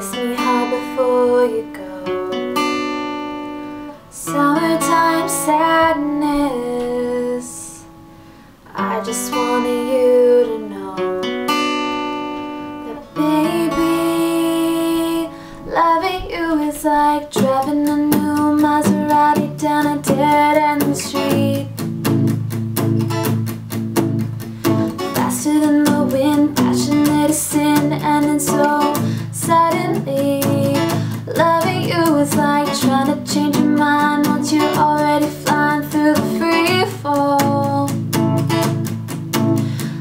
kiss me hard before you go. Summertime sadness. I just wanted you to know that, baby, loving you is like driving a new Maserati down a dead end street. Faster than the wind, passionate as sin, and then so suddenly, loving you is like trying to change your mind once you're already flying through the free fall.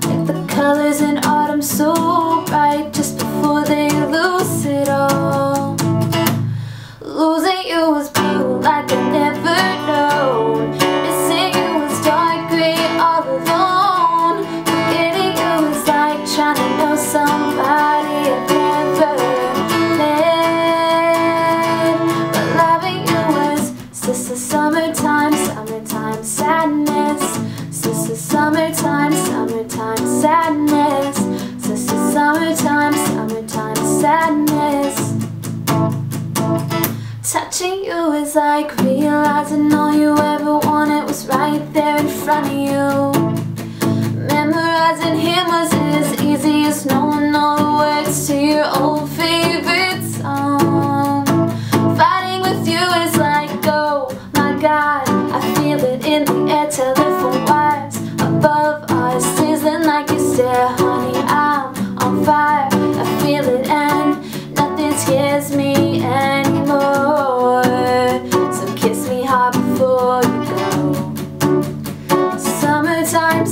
Like the colors in autumn so bright Touching you is like realizing all you ever wanted was right there in front of you. Memorizing him was as easy as knowing all the words to your old favorite song. Fighting with you is like, oh my god, I feel it in the air,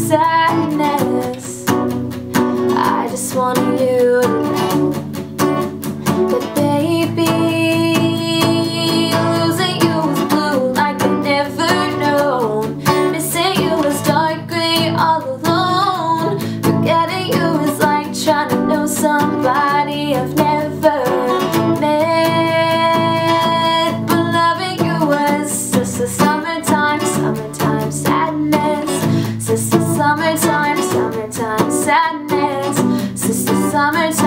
sadness. I just want you to know That baby Losing you was blue like I never known. Missing you was dark gray all alone. Forgetting you is like trying to know somebody I've never met. But loving you was just a summertime, summertime sadness. Summertime, summertime sadness. Sister summertime.